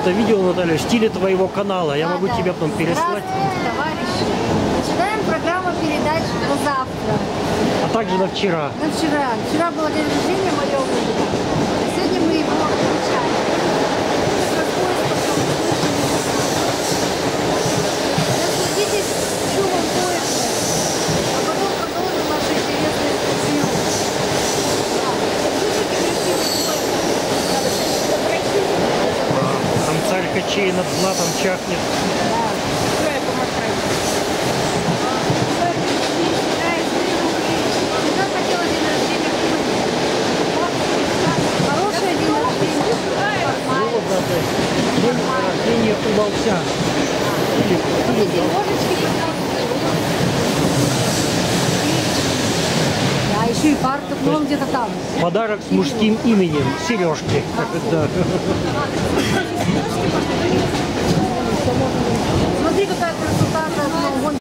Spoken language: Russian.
это видео, Наталья, в стиле твоего канала. Я Да, могу да. тебе потом переслать. Товарищи. Начинаем программу передач на завтра. А также на вчера. На вчера. Вчера было день рождения Качей над знатом чахнет. День рождения Хороший день рождения. но он где-то там. Подарок с мужским именем. Сережки. Да.